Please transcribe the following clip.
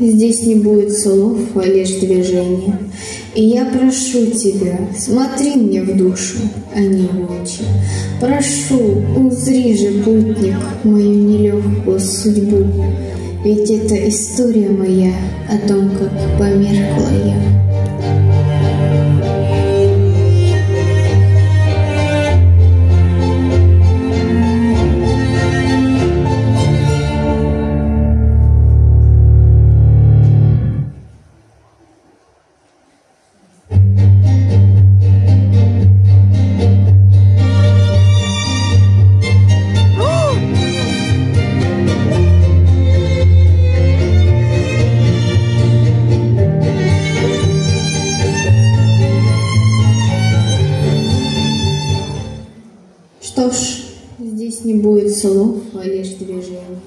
здесь не будет слов, а лишь движения. И я прошу тебя, смотри мне в душу, а не в очи. Прошу, узри же, путник, мою нелегкую судьбу, ведь это история моя о том, как померкла я. Что ж, здесь не будет слов, а лишь движения.